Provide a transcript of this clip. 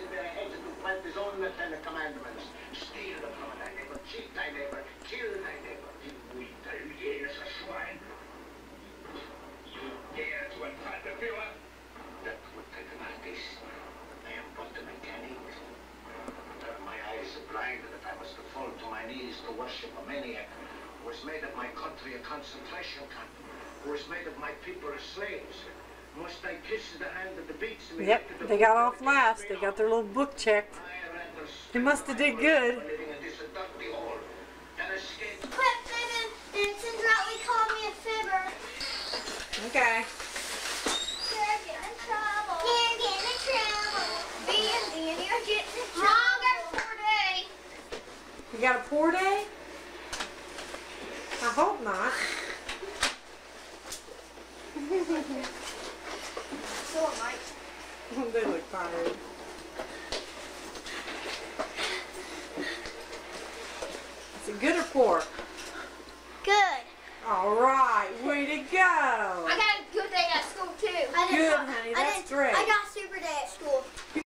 in their heads to plant his own Ten Commandments. Steal from thy neighbor, cheat thy neighbor, kill thy neighbor. We tell you, a swine. You dare to untie the Führer? That would take an artist. I am but a mechanic. Uh, my eyes blinded if I was to fall to my knees to worship a maniac who has made of my country a concentration camp, who has made of my people a slaves. Must I kiss the hand of the me? Yep, they got off last. They got their little book checked. They must have did good. Okay. You got a poor day? I hope not. So am I. they look tired. Is it good or poor? Good. All right, way to go. I got a good day at school too. I Good, honey, I that's didn't- great. I got super day at school.